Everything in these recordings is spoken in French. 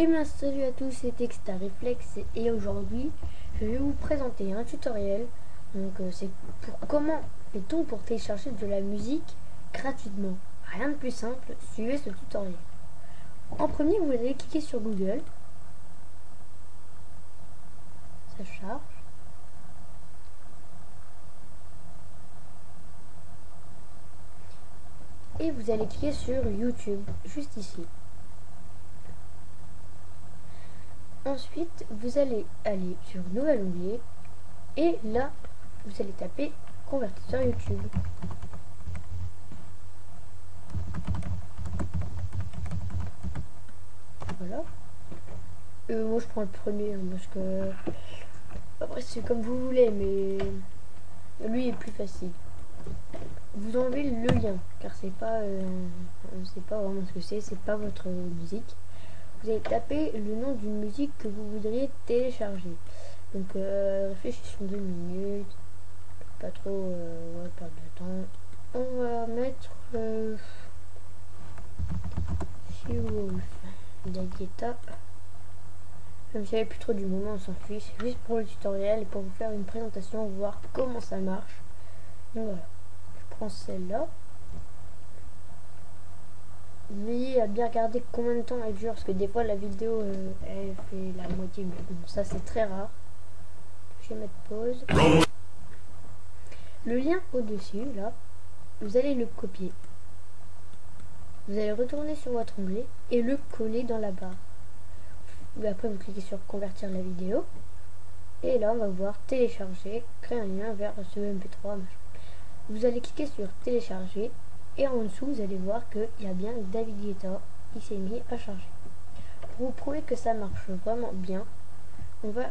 Salut à tous, c'est Texta Reflex et aujourd'hui je vais vous présenter un tutoriel. Donc euh, c'est pour comment fait-on pour télécharger de la musique gratuitement. Rien de plus simple, suivez ce tutoriel. En premier, vous allez cliquer sur Google. Ça charge. Et vous allez cliquer sur YouTube, juste ici. Ensuite, vous allez aller sur Nouvel onglet et là, vous allez taper Convertisseur YouTube. Voilà. Euh, moi, je prends le premier hein, parce que après c'est comme vous voulez, mais lui est plus facile. Vous enlevez le lien car c'est pas, euh, sait pas vraiment ce que c'est, c'est pas votre musique vous allez taper le nom d'une musique que vous voudriez télécharger. Donc euh, réfléchissons deux minutes, pas trop euh, perdre de temps. On va mettre euh, She Wolf d'Agueta. Comme si plus trop du moment, on s'en fiche. Juste pour le tutoriel et pour vous faire une présentation, voir comment ça marche. Donc voilà, je prends celle-là. Veillez à bien regarder combien de temps elle dure, parce que des fois la vidéo euh, elle fait la moitié, mais bon, ça c'est très rare. Je vais mettre pause. Le lien au-dessus, là, vous allez le copier. Vous allez retourner sur votre onglet et le coller dans la barre. Après, vous cliquez sur convertir la vidéo. Et là, on va voir télécharger, créer un lien vers ce MP3. Vous allez cliquer sur télécharger et en dessous, vous allez voir qu'il y a bien David Guetta qui s'est mis à charger. Pour vous prouver que ça marche vraiment bien, on va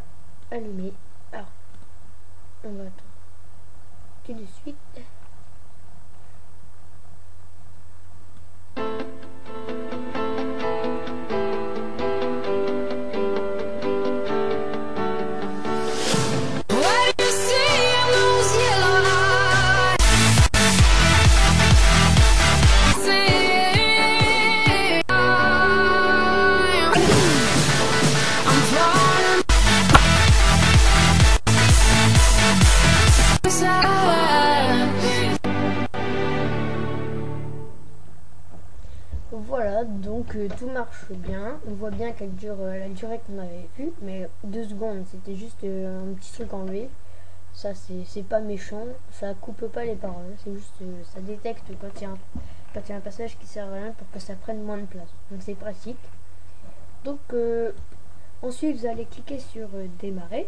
allumer. Alors, on va attendre tout de suite. Voilà, donc euh, tout marche bien. On voit bien qu'elle dure euh, la durée qu'on avait vue, mais deux secondes, c'était juste euh, un petit truc enlevé. Ça, c'est pas méchant, ça coupe pas les paroles, c'est juste, ça détecte quand il y, a un, quand il y a un passage qui sert à rien pour que ça prenne moins de place. Donc c'est pratique. Donc ensuite, vous allez cliquer sur démarrer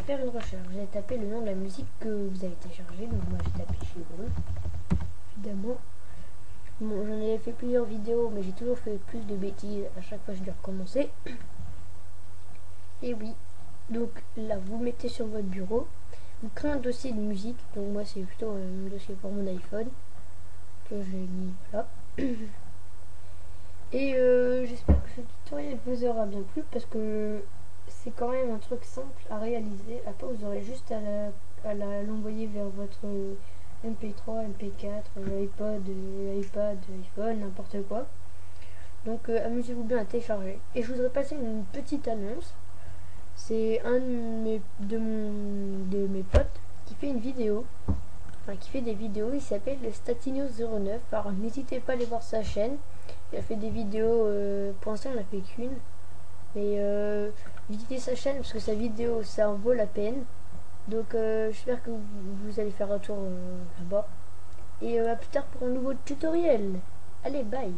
faire une recherche. Vous allez taper le nom de la musique que vous avez téléchargée. Donc moi, j'ai tapé chez vous, évidemment. J'en ai fait plusieurs vidéos, mais j'ai toujours fait plus de bêtises. À chaque fois, je dois recommencer. Et oui, donc là, vous mettez sur votre bureau. Vous créez un dossier de musique. Donc moi, c'est plutôt un dossier pour mon iPhone. Que j'ai mis là. Et euh, j'espère que ce tutoriel vous aura bien plu. Parce que c'est quand même un truc simple à réaliser. Après, vous aurez juste à l'envoyer vers votre... MP3, MP4, iPod, iPad, iPhone, n'importe quoi. Donc euh, amusez-vous bien à télécharger. Et je voudrais passer une petite annonce. C'est un de mes, de, mes potes qui fait une vidéo. Enfin, qui fait des vidéos. Il s'appelle Statino09. Alors n'hésitez pas à aller voir sa chaîne. Il a fait des vidéos. Euh, pour l'instant, n'a fait qu'une. Mais euh, visitez sa chaîne parce que sa vidéo, ça en vaut la peine. Donc euh, j'espère que vous, allez faire un tour euh, là-bas. Et euh, à plus tard pour un nouveau tutoriel. Allez, bye